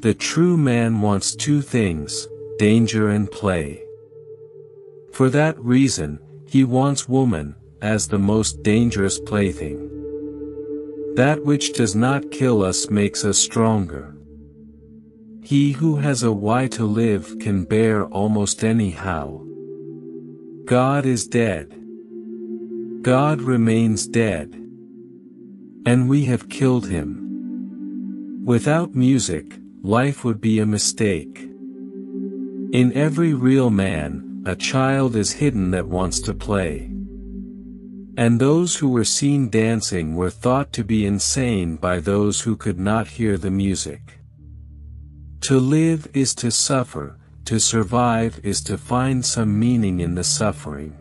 The true man wants two things, danger and play. For that reason, he wants woman, as the most dangerous plaything. That which does not kill us makes us stronger. He who has a why to live can bear almost any how. God is dead. God remains dead. And we have killed him. Without music, life would be a mistake. In every real man, a child is hidden that wants to play. And those who were seen dancing were thought to be insane by those who could not hear the music. To live is to suffer, to survive is to find some meaning in the suffering.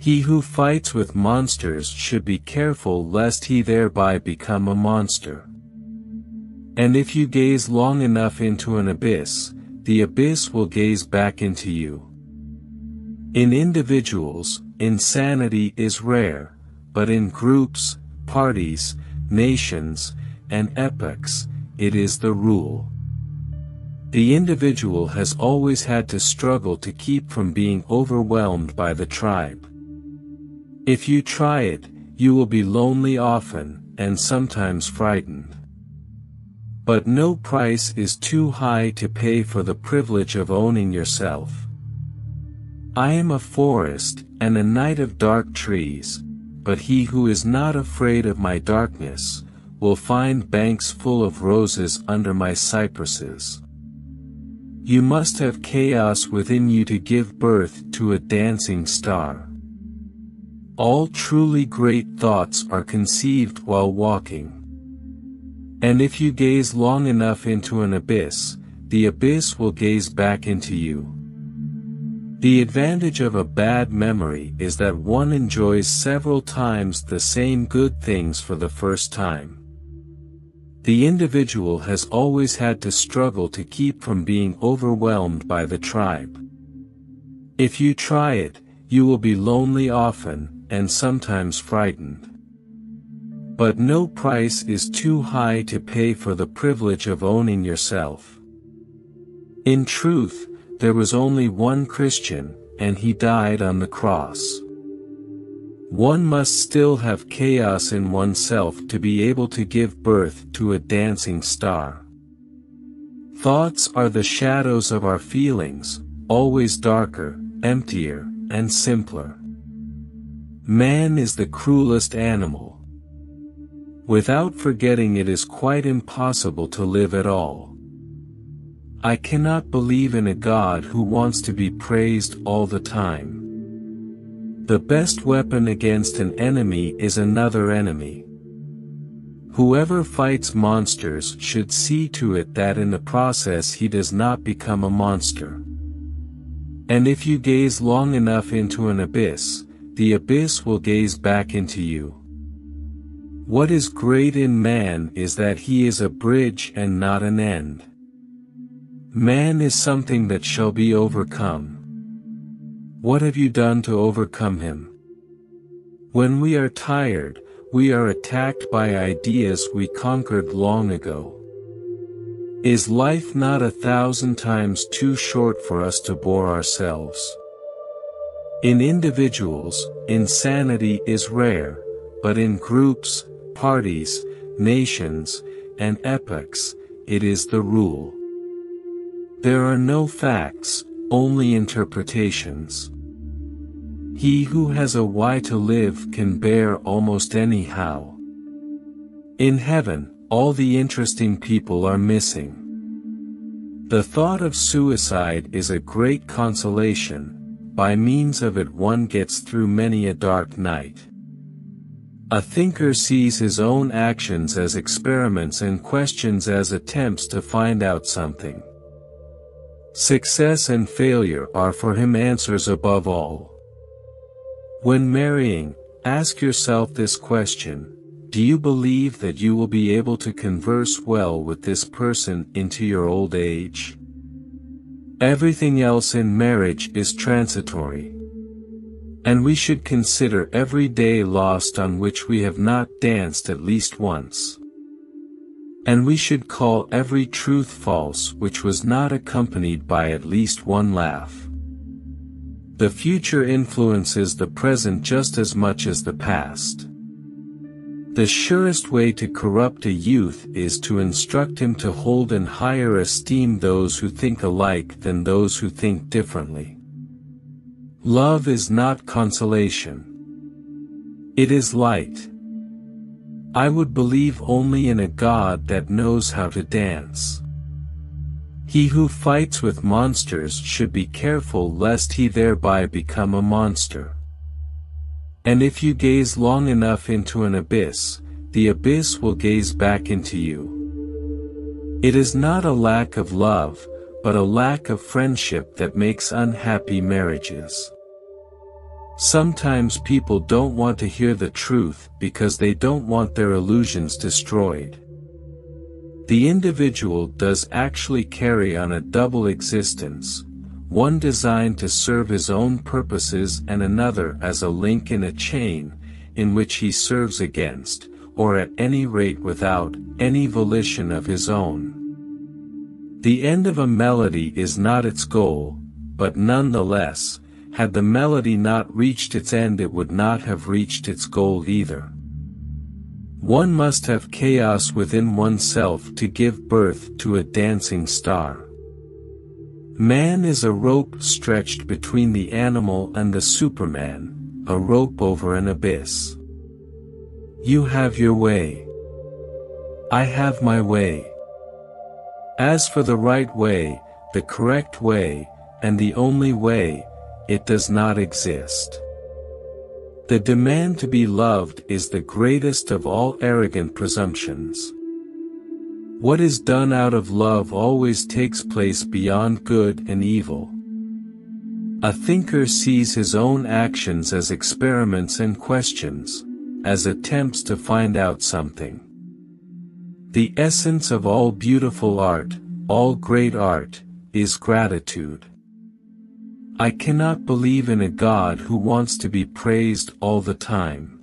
He who fights with monsters should be careful lest he thereby become a monster. And if you gaze long enough into an abyss, the abyss will gaze back into you. In individuals, insanity is rare, but in groups, parties, nations, and epochs, it is the rule. The individual has always had to struggle to keep from being overwhelmed by the tribe. If you try it, you will be lonely often, and sometimes frightened. But no price is too high to pay for the privilege of owning yourself. I am a forest, and a night of dark trees, but he who is not afraid of my darkness, will find banks full of roses under my cypresses. You must have chaos within you to give birth to a dancing star. All truly great thoughts are conceived while walking. And if you gaze long enough into an abyss, the abyss will gaze back into you. The advantage of a bad memory is that one enjoys several times the same good things for the first time. The individual has always had to struggle to keep from being overwhelmed by the tribe. If you try it, you will be lonely often, and sometimes frightened. But no price is too high to pay for the privilege of owning yourself. In truth, there was only one Christian, and he died on the cross. One must still have chaos in oneself to be able to give birth to a dancing star. Thoughts are the shadows of our feelings, always darker, emptier, and simpler. Man is the cruelest animal. Without forgetting it is quite impossible to live at all. I cannot believe in a God who wants to be praised all the time. The best weapon against an enemy is another enemy. Whoever fights monsters should see to it that in the process he does not become a monster. And if you gaze long enough into an abyss, the abyss will gaze back into you. What is great in man is that he is a bridge and not an end. Man is something that shall be overcome. What have you done to overcome him? When we are tired, we are attacked by ideas we conquered long ago. Is life not a thousand times too short for us to bore ourselves? In individuals, insanity is rare, but in groups, parties, nations, and epochs, it is the rule. There are no facts, only interpretations. He who has a why to live can bear almost any how. In heaven, all the interesting people are missing. The thought of suicide is a great consolation, by means of it one gets through many a dark night. A thinker sees his own actions as experiments and questions as attempts to find out something. Success and failure are for him answers above all. When marrying, ask yourself this question, do you believe that you will be able to converse well with this person into your old age? Everything else in marriage is transitory. And we should consider every day lost on which we have not danced at least once. And we should call every truth false which was not accompanied by at least one laugh. The future influences the present just as much as the past. The surest way to corrupt a youth is to instruct him to hold in higher esteem those who think alike than those who think differently. Love is not consolation. It is light. I would believe only in a God that knows how to dance. He who fights with monsters should be careful lest he thereby become a monster. And if you gaze long enough into an abyss, the abyss will gaze back into you. It is not a lack of love, but a lack of friendship that makes unhappy marriages. Sometimes people don't want to hear the truth because they don't want their illusions destroyed. The individual does actually carry on a double existence, one designed to serve his own purposes and another as a link in a chain, in which he serves against, or at any rate without, any volition of his own. The end of a melody is not its goal, but nonetheless, had the melody not reached its end it would not have reached its goal either. One must have chaos within oneself to give birth to a dancing star. Man is a rope stretched between the animal and the Superman, a rope over an abyss. You have your way. I have my way. As for the right way, the correct way, and the only way, it does not exist. The demand to be loved is the greatest of all arrogant presumptions. What is done out of love always takes place beyond good and evil. A thinker sees his own actions as experiments and questions, as attempts to find out something. The essence of all beautiful art, all great art, is gratitude. I cannot believe in a God who wants to be praised all the time.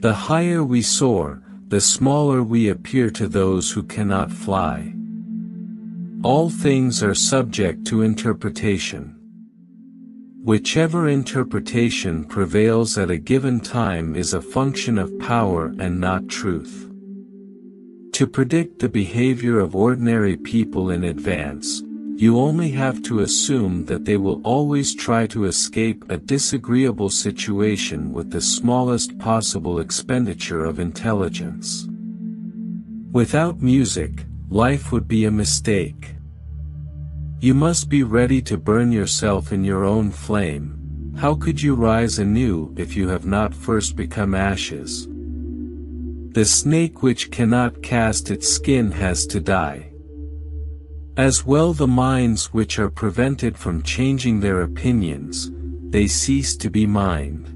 The higher we soar, the smaller we appear to those who cannot fly. All things are subject to interpretation. Whichever interpretation prevails at a given time is a function of power and not truth. To predict the behavior of ordinary people in advance, you only have to assume that they will always try to escape a disagreeable situation with the smallest possible expenditure of intelligence. Without music, life would be a mistake. You must be ready to burn yourself in your own flame. How could you rise anew if you have not first become ashes? The snake which cannot cast its skin has to die. As well the minds which are prevented from changing their opinions, they cease to be mind.